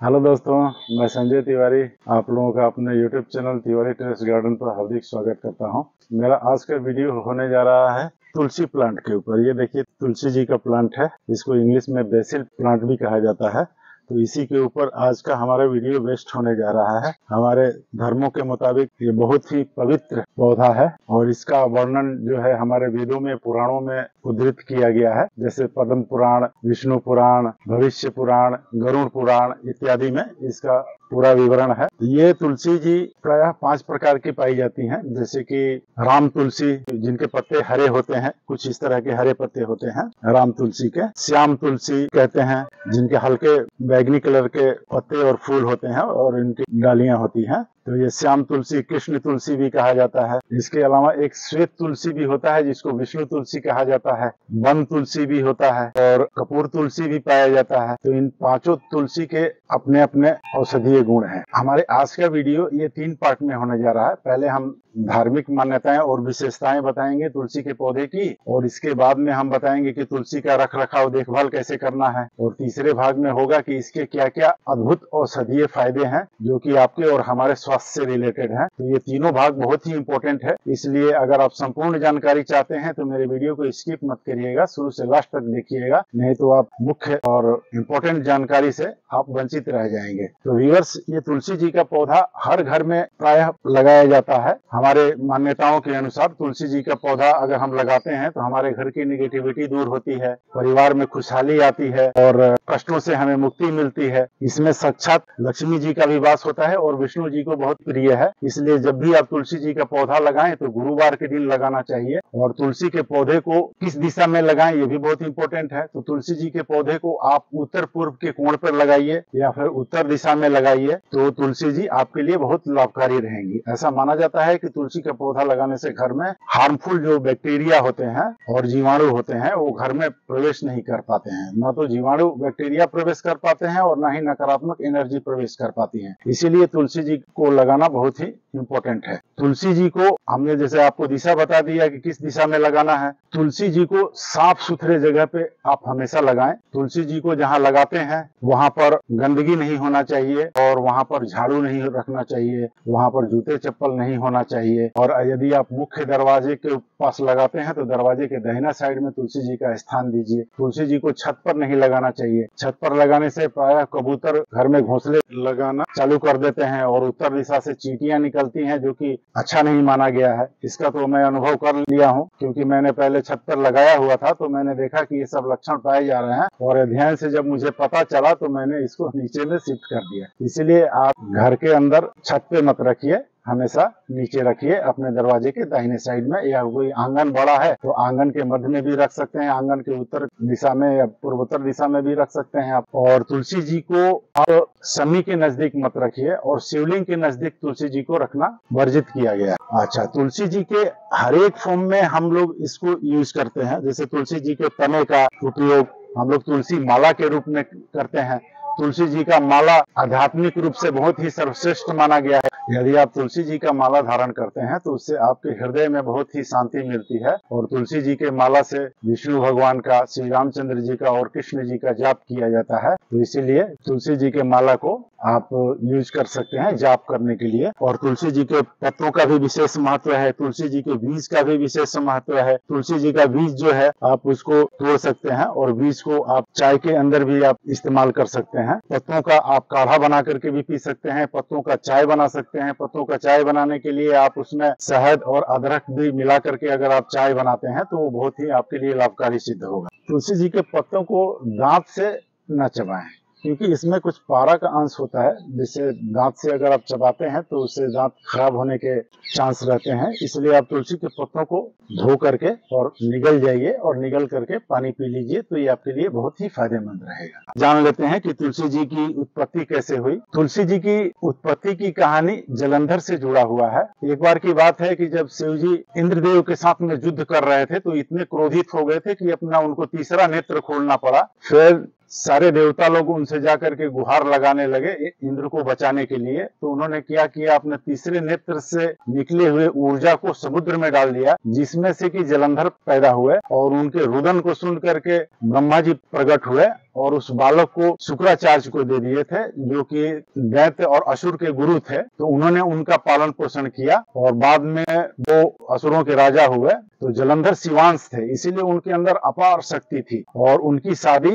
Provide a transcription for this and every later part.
Hello दोस्तों, मैं संजय तिवारी, आप लोगों का अपने YouTube channel Tiwari terrace garden पर हार्दिक स्वागत करता हूँ। मेरा आज का वीडियो होने जा रहा है तुलसी प्लांट के ऊपर। ये देखिए, तुलसी जी का प्लांट है, इसको इंग्लिश में बेसिल प्लांट भी कहा जाता है। तो इसी के ऊपर आज का हमारा वीडियो वेस्ट होने जा रहा है। हमारे धर्मों के मुताबिक ये बहुत ही पवित्र पौधा है और इसका वर्णन जो है हमारे वेदों में, पुराणों में उद्धृत किया गया है। जैसे पद्म पुराण, विष्णु पुराण, भविष्य पुराण गरुण पुराण इत्यादि में इसका पूरा विवरण है। ये तुलसी जी प्रायः पाँच प्रकार की पाई जाती हैं, जैसे कि राम तुलसी, जिनके पत्ते हरे होते हैं, कुछ इस तरह के हरे पत्ते होते हैं, राम तुलसी के। श्याम तुलसी कहते हैं, जिनके हल्के बैगनी कलर के पत्ते और फूल होते हैं और इनकी डालियाँ होती हैं। तो ये श्याम तुलसी, कृष्ण तुलसी भी कहा जाता है। इसके अलावा एक श्वेत तुलसी भी होता है, जिसको विष्णु तुलसी कहा जाता है। वन तुलसी भी होता है और कपूर तुलसी भी पाया जाता है। तो इन पाँचों तुलसी के अपने अपने औषधीय गुण हैं। हमारे आज का वीडियो ये तीन पार्ट में होने जा रहा है। पहले हम धार्मिक मान्यताएँ और विशेषताएँ बताएँगे तुलसी के पौधे की, और इसके बाद में हम बताएँगे कि तुलसी का रख रखाव देखभाल कैसे करना है। और तीसरे भाग में होगा कि इसके क्या क्या अद्भुत औषधीय फ़ायदे हैं, जो कि आपके और हमारे स्वास्थ्य से रिलेटेड है। तो ये तीनों भाग बहुत ही इंपॉर्टेंट है। इसलिए अगर आप संपूर्ण जानकारी चाहते हैं तो मेरे वीडियो को स्किप मत करिएगा। शुरू से लास्ट तक देखिएगा, नहीं तो आप मुख्य और इम्पोर्टेंट जानकारी से आप वंचित रह जाएँगे। तो व्यूअर्स ये तुलसी जी का पौधा हर घर में प्राय लगाया जाता है। हमारे मान्यताओं के अनुसार तुलसी जी का पौधा अगर हम लगाते हैं तो हमारे घर की निगेटिविटी दूर होती है, परिवार में खुशहाली आती है और कष्टों से हमें मुक्ति मिलती है। इसमें साक्षात लक्ष्मी जी का भी वास होता है और विष्णु जी को बहुत प्रिय है। इसलिए जब भी आप तुलसी जी का पौधा लगाएँ तो गुरुवार के दिन लगाना चाहिए और तुलसी के पौधे को किस दिशा में लगाएँ, ये भी बहुत इंपॉर्टेंट है। तो तुलसी जी के पौधे को आप उत्तर पूर्व के कोण पर लगाइए या फिर उत्तर दिशा में लगाइए तो तुलसी जी आपके लिए बहुत लाभकारी रहेंगी। ऐसा माना जाता है कि तुलसी का पौधा लगाने से घर में हार्मफुल जो बैक्टीरिया होते हैं और जीवाणु होते हैं, वो घर में प्रवेश नहीं कर पाते हैं। न तो जीवाणु बैक्टीरिया प्रवेश कर पाते हैं और न ही नकारात्मक एनर्जी प्रवेश कर पाती है। इसीलिए तुलसी जी को लगाना बहुत ही इम्पोर्टेंट है। तुलसी जी को हमने जैसे आपको दिशा बता दिया कि किस दिशा में लगाना है तुलसी जी को साफ़ सुथरे जगह पे आप हमेशा लगाएँ। तुलसी जी को जहाँ लगाते हैं, वहाँ पर गंदगी नहीं होना चाहिए और वहाँ पर झाड़ू नहीं रखना चाहिए, वहाँ पर जूते चप्पल नहीं होना चाहिए। और यदि आप मुख्य दरवाजे के पास लगाते हैं तो दरवाजे के दहिना साइड में तुलसी जी का स्थान दीजिए। तुलसी जी को छत पर नहीं लगाना चाहिए। छत पर लगाने से प्राय कबूतर घर में घोंसले लगाना चालू कर देते हैं और उत्तर दिशा से चीटियाँ निकलती हैं, जो कि अच्छा नहीं माना गया है। इसका तो मैं अनुभव कर लिया हूँ, क्योंकि मैंने पहले छत पर लगाया हुआ था तो मैंने देखा कि ये सब लक्षण पाए जा रहे हैं। और अध्ययन से जब मुझे पता चला तो मैंने इसको नीचे में शिफ्ट कर दिया। इसलिए आप घर के अंदर छत पे मत रखिए। हमेशा नीचे रखिए, अपने दरवाजे के दाहिने साइड में, या कोई आँगन बड़ा है तो आँगन के मध्य में भी रख सकते हैं, आँगन के उत्तर दिशा में या पूर्वोत्तर दिशा में भी रख सकते हैं आप। और तुलसी जी को आप समी के नज़दीक मत रखिए, और शिवलिंग के नज़दीक तुलसी जी को रखना वर्जित किया गया अच्छा तुलसी जी के हर एक फॉर्म में हम लोग इसको यूज़ करते हैं। जैसे तुलसी जी के तने का उपयोग हम लोग तुलसी माला के रूप में करते हैं। तुलसी जी का माला आध्यात्मिक रूप से बहुत ही सर्वश्रेष्ठ माना गया है। यदि आप तुलसी जी का माला धारण करते हैं तो उससे आपके हृदय में बहुत ही शांति मिलती है और तुलसी जी के माला से विष्णु भगवान का, श्री रामचंद्र जी का और कृष्ण जी का जाप किया जाता है। तो इसीलिए तुलसी जी के माला को आप यूज़ कर सकते हैं जाप करने के लिए। और तुलसी जी के पत्तों का भी विशेष महत्व है, तुलसी जी के बीज का भी विशेष महत्व है। तुलसी जी का बीज जो है, आप उसको तोड़ सकते हैं और बीज को आप चाय के अंदर भी आप इस्तेमाल कर सकते हैं। पत्तों का आप काढ़ा बना करके भी पी सकते हैं, पत्तों का चाय बना सकते हैं। पत्तों का चाय बनाने के लिए आप उसमें शहद और अदरक भी मिला करके अगर आप चाय बनाते हैं तो वो बहुत ही आपके लिए लाभकारी सिद्ध होगा। तुलसी जी के पत्तों को दांत से न चबाएँ। क्योंकि इसमें कुछ पारा का अंश होता है जिससे दांत से अगर आप चबाते हैं तो उससे दांत खराब होने के चांस रहते हैं। इसलिए आप तुलसी के पत्तों को धो करके और निगल जाइए और निगल करके पानी पी लीजिए तो ये आपके लिए बहुत ही फ़ायदेमंद रहेगा। जान लेते हैं कि तुलसी जी की उत्पत्ति कैसे हुई। तुलसी जी की उत्पत्ति की कहानी जलंधर से जुड़ा हुआ है। एक बार की बात है कि जब शिव जी इंद्रदेव के साथ में युद्ध कर रहे थे तो इतने क्रोधित हो गए थे कि अपना उनको तीसरा नेत्र खोलना पड़ा। फिर सारे देवता लोग उनसे जाकर के गुहार लगाने लगे इंद्र को बचाने के लिए। तो उन्होंने क्या किया अपने तीसरे नेत्र से निकले हुए ऊर्जा को समुद्र में डाल दिया, जिसमें से कि जलंधर पैदा हुए और उनके रुदन को सुन करके ब्रह्मा जी प्रकट हुए और उस बालक को शुक्राचार्य को दे दिए थे, जो कि दैत्य और असुर के गुरु थे। तो उन्होंने उनका पालन पोषण किया और बाद में वो असुरों के राजा हुए। तो जलंधर शिवांश थे, इसीलिए उनके अंदर अपार शक्ति थी और उनकी शादी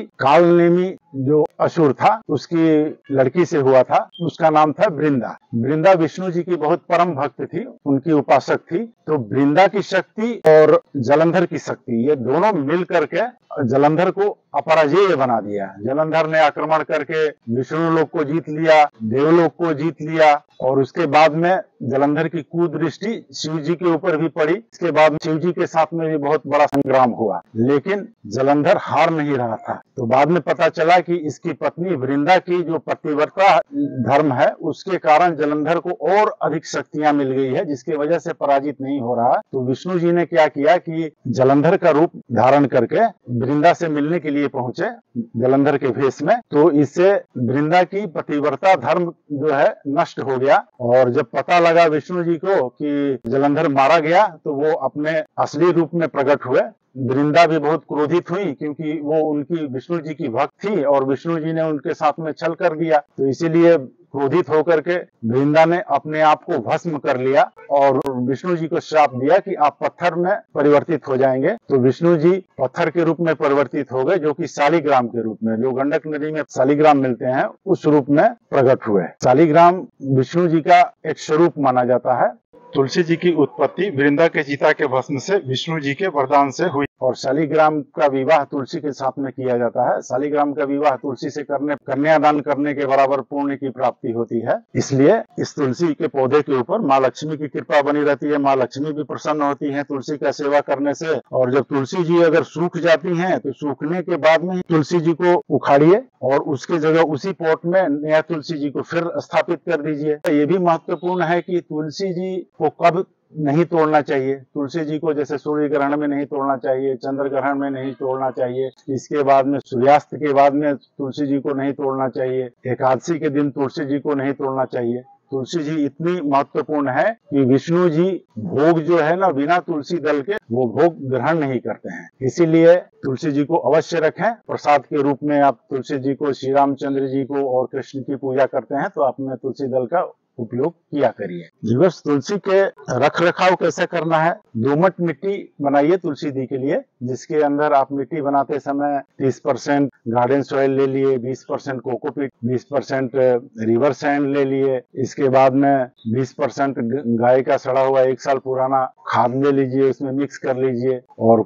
में जो असुर था, उसकी लड़की से हुआ था, उसका नाम था वृंदा। वृंदा विष्णु जी की बहुत परम भक्त थी, उनकी उपासक थी। तो वृंदा की शक्ति और जलंधर की शक्ति, ये दोनों मिल करके जलंधर को अपराजेय बना दिया। जलंधर ने आक्रमण करके विष्णु लोग को जीत लिया देवलोक को जीत लिया और उसके बाद में जलंधर की कुदृष्टि शिव जी के ऊपर भी पड़ी। इसके बाद शिव जी के साथ में भी बहुत बड़ा संग्राम हुआ। लेकिन जलंधर हार नहीं रहा था। तो बाद में पता चला कि इसकी पत्नी वृंदा की जो पतिव्रता धर्म है, उसके कारण जलंधर को और अधिक शक्तियाँ मिल गई है, जिसकी वजह से पराजित नहीं हो रहा। तो विष्णु जी ने क्या किया कि जलंधर का रूप धारण करके वृंदा से मिलने के लिए पहुँचे, जलंधर के भेष में। तो इससे वृंदा की पतिव्रता धर्म जो है, नष्ट हो गया। और जब पता लगा विष्णु जी को कि जलंधर मारा गया तो वो अपने असली रूप में प्रकट हुए। वृंदा भी बहुत क्रोधित हुई क्योंकि वो उनकी विष्णु जी की भक्त थी और विष्णु जी ने उनके साथ में छल कर दिया। तो इसीलिए क्रोधित होकर के वृंदा ने अपने आप को भस्म कर लिया और विष्णु जी को श्राप दिया कि आप पत्थर में परिवर्तित हो जाएँगे। तो विष्णु जी पत्थर के रूप में परिवर्तित हो गए, जो कि शालिग्राम के रूप में, जो गंडक नदी में शालीग्राम मिलते हैं, उस रूप में प्रकट हुए। शालीग्राम विष्णु जी का एक स्वरूप माना जाता है। तुलसी जी की उत्पत्ति वृंदा के जीता के भस्म से, विष्णु जी के वरदान से हुई। और शालीग्राम का विवाह तुलसी के साथ में किया जाता है। शालीग्राम का विवाह तुलसी से करने, कन्यादान करने के बराबर पुण्य की प्राप्ति होती है। इसलिए इस तुलसी के पौधे के ऊपर माँ लक्ष्मी की कृपा बनी रहती है। माँ लक्ष्मी भी प्रसन्न होती है तुलसी का सेवा करने से। और जब तुलसी जी अगर सूख जाती है तो सूखने के बाद में तुलसी जी को उखाड़िए और उसके जगह उसी पोट में नया तुलसी जी को फिर स्थापित कर दीजिए। ये भी महत्वपूर्ण है कि तुलसी जी को कब नहीं तोड़ना चाहिए। तुलसी जी को जैसे सूर्य ग्रहण में नहीं तोड़ना चाहिए चंद्र ग्रहण में नहीं तोड़ना चाहिए, इसके बाद में सूर्यास्त के बाद में तुलसी जी को नहीं तोड़ना चाहिए, एकादशी के दिन तुलसी जी को नहीं तोड़ना चाहिए। तुलसी जी इतनी महत्वपूर्ण है कि विष्णु जी भोग जो है ना, बिना तुलसी दल के वो भोग ग्रहण नहीं करते हैं। इसीलिए तुलसी जी को अवश्य रखें। प्रसाद के रूप में आप तुलसी जी को श्री रामचंद्र जी को और कृष्ण की पूजा करते हैं तो आप में तुलसी दल का उपयोग किया करिए। दिवस तुलसी के रख रखाव कैसे करना है? दोमट मिट्टी बनाइए तुलसी दी के लिए, जिसके अंदर आप मिट्टी बनाते समय 30 परसेंट गार्डन सॉइल ले लिए 20 percent cocopeat 20 percent river sand ले लिए, इसके बाद में 20 परसेंट गाय का सड़ा हुआ एक साल पुराना खाद ले लीजिए, उसमें मिक्स कर लीजिए, और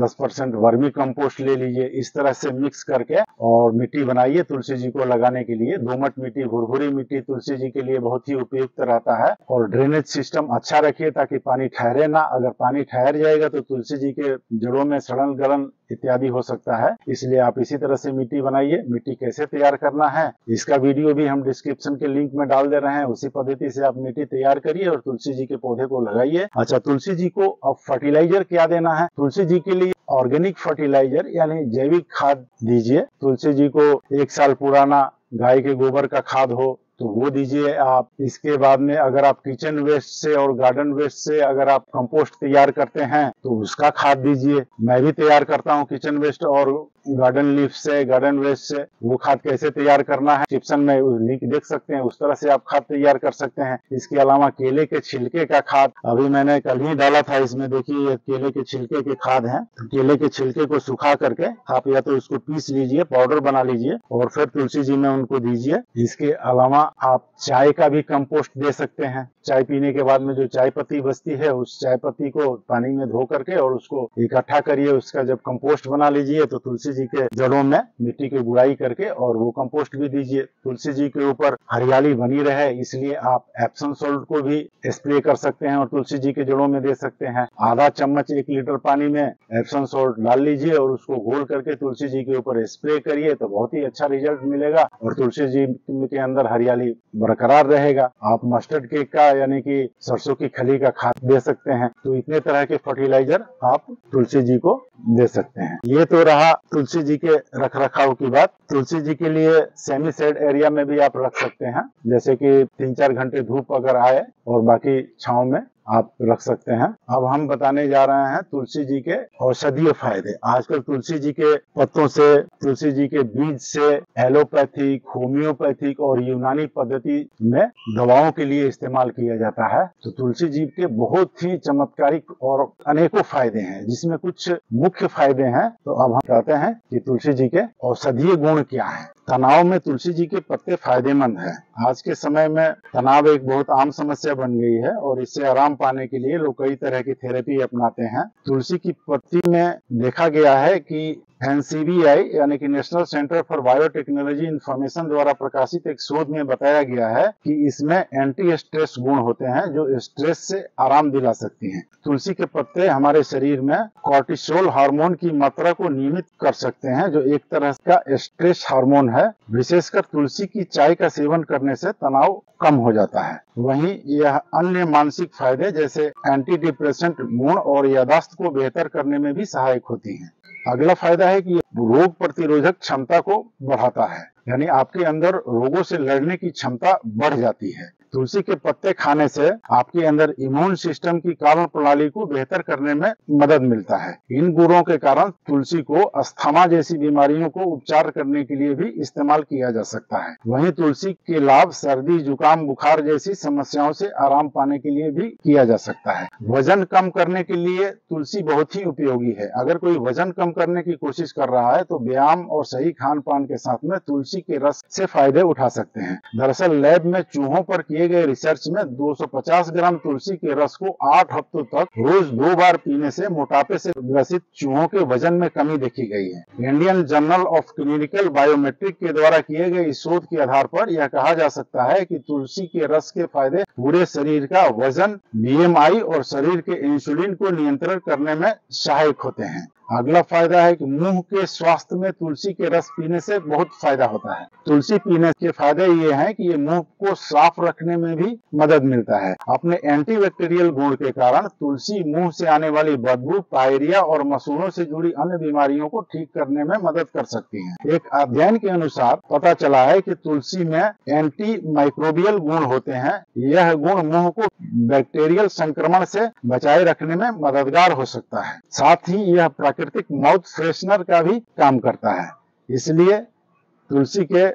10 परसेंट वर्मी कंपोस्ट ले लीजिए, इस तरह से मिक्स करके और मिट्टी बनाइए तुलसी जी को लगाने के लिए। दोमट मिट्टी, भुरभुरी मिट्टी तुलसी जी के लिए बहुत ही उपयुक्त रहता है और ड्रेनेज सिस्टम अच्छा रखिए ताकि पानी ठहरे ना। अगर पानी ठहर जाएगा तो तुलसी जी के जड़ों में सड़न गलन इत्यादि हो सकता है। इसलिए आप इसी तरह से मिट्टी बनाइए। मिट्टी कैसे तैयार करना है, इसका वीडियो भी हम डिस्क्रिप्शन के लिंक में डाल दे रहे हैं। उसी पद्धति से आप मिट्टी तैयार करिए और तुलसी जी के पौधे को लगाइए। अच्छा तुलसी जी को अब फर्टिलाइज़र क्या देना है? तुलसी जी के लिए ऑर्गेनिक फर्टिलाइज़र यानी जैविक खाद दीजिए। तुलसी जी को एक साल पुराना गाय के गोबर का खाद हो तो वो दीजिए आप। इसके बाद में अगर आप किचन वेस्ट से और गार्डन वेस्ट से अगर आप कंपोस्ट तैयार करते हैं तो उसका खाद दीजिए। मैं भी तैयार करता हूँ किचन वेस्ट और गार्डन लीफ से गार्डन वेस्ट से, वो खाद कैसे तैयार करना है? डिस्क्रिप्शन में लिंक देख सकते हैं, उस तरह से आप खाद तैयार कर सकते हैं। इसके अलावा केले के छिलके का खाद, अभी मैंने कल ही डाला था इसमें, देखिए ये केले के छिलके के खाद है। केले के छिलके को सुखा करके आप या तो उसको पीस लीजिए पाउडर बना लीजिए और फिर तुलसी जी में उनको दीजिए। इसके अलावा आप चाय का भी कंपोस्ट दे सकते हैं। चाय पीने के बाद में जो चाय पत्ती बचती है, उस चाय पत्ती को पानी में धो करके और उसको इकट्ठा करिए, उसका जब कंपोस्ट बना लीजिए तो तुलसी जी के जड़ों में मिट्टी की गुड़ाई करके और वो कंपोस्ट भी दीजिए। तुलसी जी के ऊपर हरियाली बनी रहे, इसलिए आप एप्सन सोल्ट को भी स्प्रे कर सकते हैं और तुलसी जी के जड़ों में दे सकते हैं। आधा चम्मच एक लीटर पानी में एप्सन सोल्ट डाल लीजिए और उसको घोल करके तुलसी जी के ऊपर स्प्रे करिए तो बहुत ही अच्छा रिज़ल्ट मिलेगा और तुलसी जी के अंदर हरियाली बरकरार रहेगा। आप मस्टर्ड केक का यानी कि सरसों की खली का खाद दे सकते हैं। तो इतने तरह के फर्टिलाइज़र आप तुलसी जी को दे सकते हैं। ये तो रहा तुलसी जी के रख रखाव की बात। तुलसी जी के लिए सेमी सेड एरिया में भी आप रख सकते हैं। जैसे कि तीन चार घंटे धूप अगर आए और बाकी छाव में आप रख सकते हैं। अब हम बताने जा रहे हैं तुलसी जी के औषधीय फ़ायदे। आजकल तुलसी जी के पत्तों से, तुलसी जी के बीज से एलोपैथिक होम्योपैथिक और यूनानी पद्धति में दवाओं के लिए इस्तेमाल किया जाता है। तो तुलसी जी के बहुत ही चमत्कारिक और अनेकों फ़ायदे हैं, जिसमें कुछ मुख्य फ़ायदे हैं। तो अब हम कहते हैं कि तुलसी जी के औषधीय गुण क्या है। तनाव में तुलसी जी के पत्ते फ़ायदेमंद है। आज के समय में तनाव एक बहुत आम समस्या बन गई है और इससे आराम पाने के लिए लोग कई तरह की थेरेपी अपनाते हैं। तुलसी की पत्ती में देखा गया है कि एनसीबीआई यानी कि national centre for biotechnology information द्वारा प्रकाशित एक शोध में बताया गया है कि इसमें एंटी स्ट्रेस गुण होते हैं जो स्ट्रेस से आराम दिला सकती हैं। तुलसी के पत्ते हमारे शरीर में कॉर्टिसोल हार्मोन की मात्रा को नियमित कर सकते हैं, जो एक तरह का स्ट्रेस हार्मोन है। विशेषकर तुलसी की चाय का सेवन करने से तनाव कम हो जाता है। वहीं यह अन्य मानसिक फ़ायदे जैसे एंटी डिप्रेशेंट मूड और यादाश्त को बेहतर करने में भी सहायक होती है। अगला फ़ायदा है कि रोग प्रतिरोधक क्षमता को बढ़ाता है, यानी आपके अंदर रोगों से लड़ने की क्षमता बढ़ जाती है। तुलसी के पत्ते खाने से आपके अंदर इम्यून सिस्टम की कारण प्रणाली को बेहतर करने में मदद मिलता है। इन गुणों के कारण तुलसी को अस्थमा जैसी बीमारियों को उपचार करने के लिए भी इस्तेमाल किया जा सकता है। वहीं तुलसी के लाभ सर्दी, जुकाम, बुखार जैसी समस्याओं से आराम पाने के लिए भी किया जा सकता है। वज़न कम करने के लिए तुलसी बहुत ही उपयोगी है। अगर कोई वज़न कम करने की कोशिश कर रहा है तो व्यायाम और सही खान पान के साथ में तुलसी के रस से फ़ायदे उठा सकते हैं। दरअसल लैब में चूहों पर किए गए रिसर्च में 250 ग्राम तुलसी के रस को आठ हफ्तों तक रोज दो बार पीने से मोटापे से ग्रसित चूहों के वज़न में कमी देखी गई है। Indian journal of clinical biometric के द्वारा किए गए इस शोध के आधार पर यह कहा जा सकता है कि तुलसी के रस के फ़ायदे पूरे शरीर का वज़न बीएमआई और शरीर के इंसुलिन को नियंत्रण करने में सहायक होते हैं। अगला फ़ायदा है कि मुँह के स्वास्थ्य में तुलसी के रस पीने से बहुत फ़ायदा होता है। तुलसी पीने के फ़ायदे ये हैं कि ये मुँह को साफ़ रखने में भी मदद मिलता है। अपने एंटीबैक्टीरियल गुण के कारण तुलसी मुँह से आने वाली बदबू, पायरिया और मसूड़ों से जुड़ी अन्य बीमारियों को ठीक करने में मदद कर सकती है। एक अध्ययन के अनुसार पता चला है की तुलसी में एंटी माइक्रोबियल गुण होते हैं। यह गुण मुँह को बैक्टीरियल संक्रमण से बचाए रखने में मददगार हो सकता है। साथ ही यह प्राकृतिक माउथ फ्रेशनर का भी काम करता है। इसलिए तुलसी के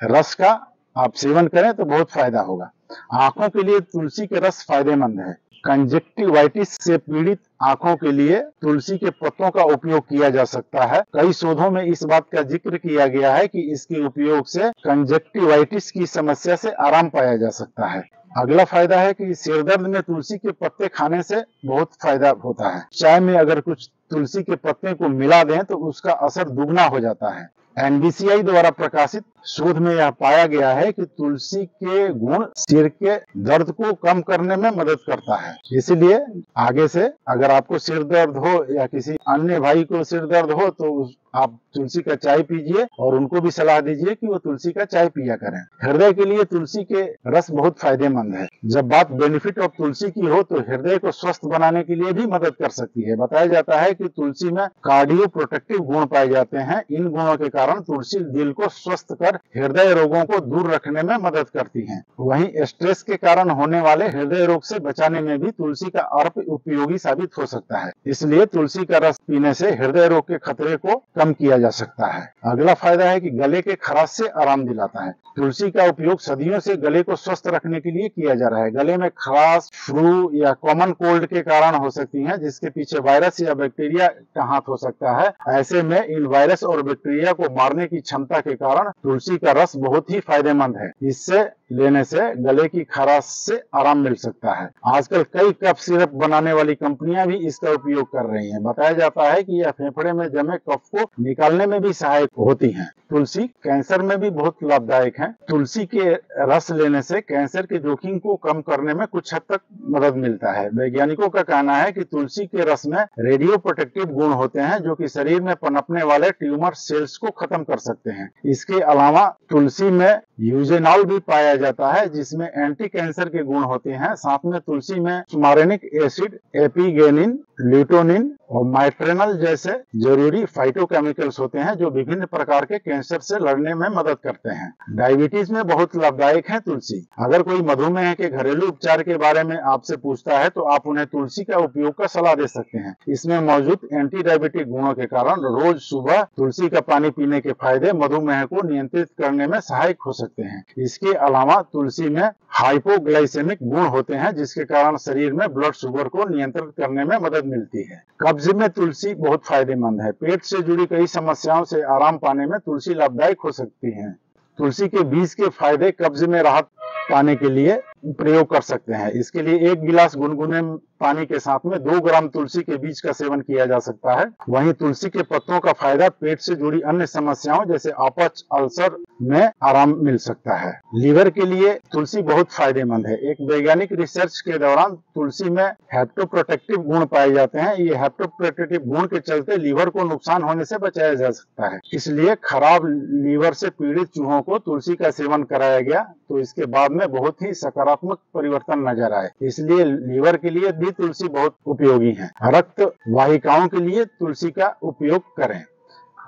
रस का आप सेवन करें तो बहुत फ़ायदा होगा। आँखों के लिए तुलसी के रस फ़ायदेमंद है। कंजेक्टिवाइटिस से पीड़ित आँखों के लिए तुलसी के पत्तों का उपयोग किया जा सकता है। कई शोधों में इस बात का ज़िक्र किया गया है कि इसके उपयोग से कंजेक्टिवाइटिस की समस्या से आराम पाया जा सकता है। अगला फ़ायदा है कि सिर दर्द में तुलसी के पत्ते खाने से बहुत फ़ायदा होता है। चाय में अगर कुछ तुलसी के पत्ते को मिला दें तो उसका असर दुगना हो जाता है। एनबीसीआई द्वारा प्रकाशित शोध में यह पाया गया है कि तुलसी के गुण सिर के दर्द को कम करने में मदद करता है। इसलिए आगे से अगर आपको सिर दर्द हो या किसी अन्य भाई को सिर दर्द हो तो आप तुलसी का चाय पीजिए और उनको भी सलाह दीजिए कि वो तुलसी का चाय पिया करें। हृदय के लिए तुलसी के रस बहुत फ़ायदेमंद है। जब बात बेनिफिट ऑफ़ तुलसी की हो तो हृदय को स्वस्थ बनाने के लिए भी मदद कर सकती है। बताया जाता है कि तुलसी में कार्डियो प्रोटेक्टिव गुण पाए जाते हैं। इन गुणों के कारण तुलसी दिल को स्वस्थ कर हृदय रोगों को दूर रखने में मदद करती है। वहीं स्ट्रेस के कारण होने वाले हृदय रोग से बचाने में भी तुलसी का अर्प उपयोगी साबित हो सकता है। इसलिए तुलसी का रस पीने से हृदय रोग के खतरे को कम किया जा सकता है। अगला फ़ायदा है कि गले के खराश से आराम दिलाता है। तुलसी का उपयोग सदियों से गले को स्वस्थ रखने के लिए किया जा रहा है। गले में खराश, फ्लू या कॉमन कोल्ड के कारण हो सकती है, जिसके पीछे वायरस या बैक्टीरिया का हाथ हो सकता है। ऐसे में इन वायरस और बैक्टीरिया को मारने की क्षमता के कारण तुलसी का रस बहुत ही फ़ायदेमंद है। इससे लेने से गले की खराश से आराम मिल सकता है। आजकल कई कफ सिरप बनाने वाली कंपनियाँ भी इसका उपयोग कर रही हैं। बताया जाता है कि यह फेफड़े में जमे कफ को निकालने में भी सहायक होती हैं। तुलसी कैंसर में भी बहुत लाभदायक है। तुलसी के रस लेने से कैंसर के जोखिम को कम करने में कुछ हद तक मदद मिलता है। वैज्ञानिकों का कहना है की तुलसी के रस में रेडियो प्रोटेक्टिव गुण होते हैं, जो की शरीर में पनपने वाले ट्यूमर सेल्स को खत्म कर सकते हैं। इसके अलावा तुलसी में यूजेनॉल भी पाया पाया जाता है, जिसमें एंटी कैंसर के गुण होते हैं। साथ में तुलसी में सुमारेनिक एसिड एपीगेनिन ल्यूटोनिन और माइट्रेनल जैसे ज़रूरी फाइटोकेमिकल्स होते हैं, जो विभिन्न प्रकार के कैंसर से लड़ने में मदद करते हैं। डायबिटीज़ में बहुत लाभदायक है तुलसी। अगर कोई मधुमेह के घरेलू उपचार के बारे में आपसे पूछता है तो आप उन्हें तुलसी का उपयोग का सलाह दे सकते हैं। इसमें मौजूद एंटी डायबिटिक गुणों के कारण रोज सुबह तुलसी का पानी पीने के फ़ायदे मधुमेह को नियंत्रित करने में सहायक हो सकते हैं। इसके अलावा तुलसी में हाइपोग्लाइसेमिक गुण होते हैं, जिसके कारण शरीर में ब्लड शुगर को नियंत्रित करने में मदद मिलती है। कब्ज में तुलसी बहुत फ़ायदेमंद है। पेट से जुड़ी कई समस्याओं से आराम पाने में तुलसी लाभदायक हो सकती है। तुलसी के बीज के फ़ायदे कब्ज में राहत पाने के लिए प्रयोग कर सकते हैं। इसके लिए एक गिलास गुनगुने पानी के साथ में दो ग्राम तुलसी के बीज का सेवन किया जा सकता है। वहीं तुलसी के पत्तों का फ़ायदा पेट से जुड़ी अन्य समस्याओं जैसे अपच, अल्सर में आराम मिल सकता है। लीवर के लिए तुलसी बहुत फ़ायदेमंद है। एक वैज्ञानिक रिसर्च के दौरान तुलसी में हेप्टोप्रोटेक्टिव गुण पाए जाते हैं। ये हेप्टोप्रोटेक्टिव गुण के चलते लीवर को नुकसान होने से बचाया जा सकता है। इसलिए खराब लीवर से पीड़ित चूहों को तुलसी का सेवन कराया गया। तो इसके बाद में बहुत ही सकारात्मक परिवर्तन नज़र आए। इसलिए लीवर के लिए भी तुलसी बहुत उपयोगी है। रक्त वाहिकाओं के लिए तुलसी का उपयोग करें।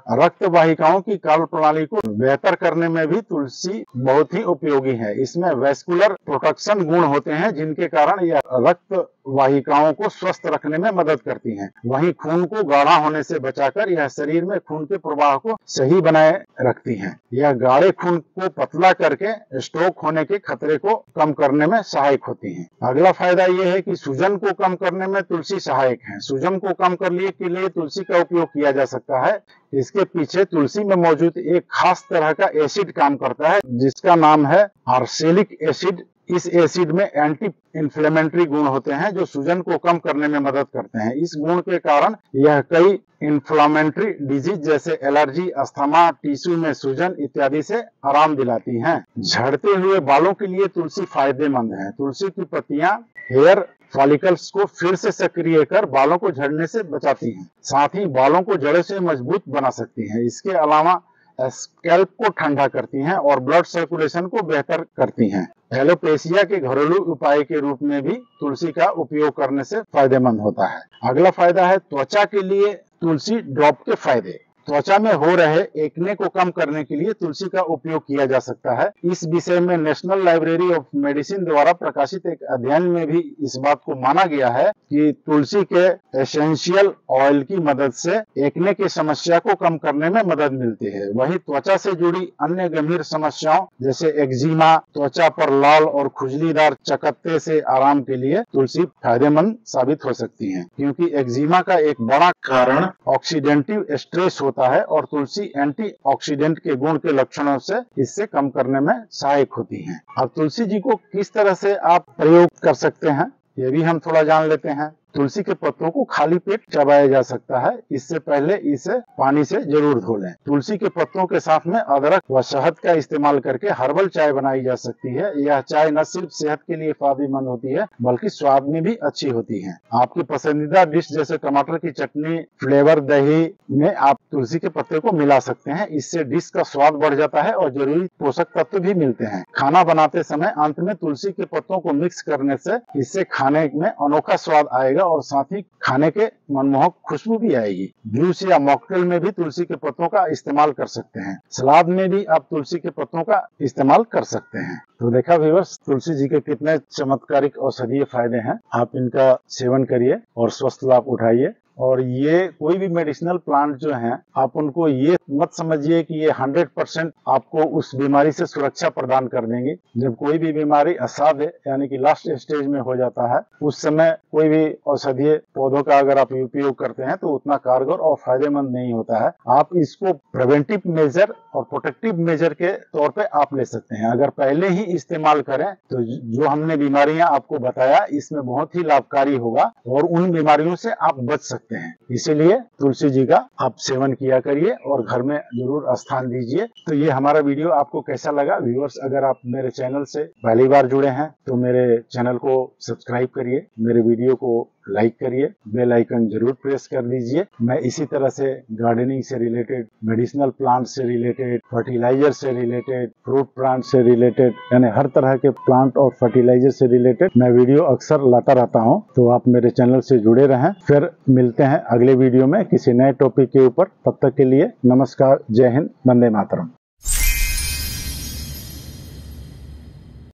रक्त वाहिकाओं की कार्य प्रणाली को बेहतर करने में भी तुलसी बहुत ही उपयोगी है इसमें वेस्कुलर प्रोटेक्शन गुण होते हैं, जिनके कारण यह रक्त वाहिकाओं को स्वस्थ रखने में मदद करती हैं। वहीं खून को गाढ़ा होने से बचाकर यह शरीर में खून के प्रवाह को सही बनाए रखती हैं। यह गाढ़े खून को पतला करके स्ट्रोक होने के खतरे को कम करने में सहायक होती हैं। अगला फ़ायदा यह है कि सूजन को कम करने में तुलसी सहायक है सूजन को कम करने के लिए तुलसी का उपयोग किया जा सकता है इसके पीछे तुलसी में मौजूद एक खास तरह का एसिड काम करता है, जिसका नाम है हार्सेलिक एसिड इस एसिड में एंटी इंफ्लेमेटरी गुण होते हैं जो सूजन को कम करने में मदद करते हैं इस गुण के कारण यह कई इंफ्लामेटरी डिज़ीज़ जैसे एलर्जी अस्थमा टिश्यू में सूजन इत्यादि से आराम दिलाती हैं। झड़ते हुए बालों के लिए तुलसी फ़ायदेमंद है तुलसी की पत्तियाँ हेयर फॉलिकल्स को फिर से सक्रिय कर बालों को झड़ने से बचाती हैं। साथ ही बालों को जड़ों से मज़बूत बना सकती हैं। इसके अलावा स्कैल्प को ठंडा करती हैं और ब्लड सर्कुलेशन को बेहतर करती हैं। एलोपेसिया के घरेलू उपाय के रूप में भी तुलसी का उपयोग करने से फ़ायदेमंद होता है अगला फ़ायदा है त्वचा के लिए तुलसी ड्रॉप के फ़ायदे त्वचा में हो रहे एकने को कम करने के लिए तुलसी का उपयोग किया जा सकता है। इस विषय में नेशनल लाइब्रेरी ऑफ़ मेडिसिन द्वारा प्रकाशित एक अध्ययन में भी इस बात को माना गया है कि तुलसी के एसेंशियल ऑयल की मदद से एकने की समस्या को कम करने में मदद मिलती है। वही त्वचा से जुड़ी अन्य गंभीर समस्याओं, जैसे एक्जिमा, त्वचा पर लाल और खुजलीदार चकत्ते से आराम के लिए तुलसी फ़ायदेमंद साबित हो सकती है, क्योंकि एक्जिमा का एक बड़ा कारण ऑक्सीडेंटिव स्ट्रेस होता होता है और तुलसी एंटीऑक्सीडेंट के गुण के लक्षणों से इससे कम करने में सहायक होती है। अब तुलसी जी को किस तरह से आप प्रयोग कर सकते हैं, ये भी हम थोड़ा जान लेते हैं। तुलसी के पत्तों को खाली पेट चबाया जा सकता है, इससे पहले इसे पानी से ज़रूर धो लें। तुलसी के पत्तों के साथ में अदरक व शहद का इस्तेमाल करके हर्बल चाय बनाई जा सकती है। यह चाय न सिर्फ़ सेहत के लिए फ़ायदेमंद होती है, बल्कि स्वाद में भी अच्छी होती है। आपकी पसंदीदा डिश जैसे टमाटर की चटनी, फ्लेवर दही में आप तुलसी के पत्ते को मिला सकते हैं। इससे डिश का स्वाद बढ़ जाता है और ज़रूरी पोषक तत्व भी मिलते हैं। खाना बनाते समय अंत में तुलसी के पत्तों को मिक्स करने से इससे खाने में अनोखा स्वाद आएगा और साथ ही खाने के मनमोहक खुशबू भी आएगी। जूस या मॉकटेल में भी तुलसी के पत्तों का इस्तेमाल कर सकते हैं। सलाद में भी आप तुलसी के पत्तों का इस्तेमाल कर सकते हैं। तो देखा व्यूवर्स तुलसी जी के कितने चमत्कारिक औषधीय फ़ायदे हैं। आप इनका सेवन करिए और स्वस्थ लाभ उठाइए। और ये कोई भी मेडिसिनल प्लांट जो है, आप उनको ये मत समझिए कि ये 100 परसेंट आपको उस बीमारी से सुरक्षा प्रदान कर देंगे। जब कोई भी बीमारी असाध्य, यानी कि लास्ट स्टेज में हो जाता है, उस समय कोई भी औषधीय पौधों का अगर आप उपयोग करते हैं तो उतना कारगर और फ़ायदेमंद नहीं होता है। आप इसको प्रिवेंटिव मेजर और प्रोटेक्टिव मेजर के तौर पे आप ले सकते हैं। अगर पहले ही इस्तेमाल करें तो जो हमने बीमारियाँ आपको बताया, इसमें बहुत ही लाभकारी होगा और उन बीमारियों से आप बच सकते सकते हैं। इसीलिए तुलसी जी का आप सेवन किया करिए और घर में ज़रूर स्थान दीजिए। तो ये हमारा वीडियो आपको कैसा लगा? व्यूअर्स अगर आप मेरे चैनल से पहली बार जुड़े हैं तो मेरे चैनल को सब्सक्राइब करिए। मेरे वीडियो को लाइक करिए बेल आइकन ज़रूर प्रेस कर दीजिए। मैं इसी तरह से गार्डनिंग से रिलेटेड मेडिसिनल प्लांट से रिलेटेड फर्टिलाइज़र से रिलेटेड फ्रूट प्लांट से रिलेटेड यानी हर तरह के प्लांट और फर्टिलाइज़र से रिलेटेड मैं वीडियो अक्सर लाता रहता हूँ। तो आप मेरे चैनल से जुड़े रहें। फिर मिलते हैं अगले वीडियो में किसी नए टॉपिक के ऊपर। तब तक के लिए नमस्कार, जय हिंद, वंदे मातरम।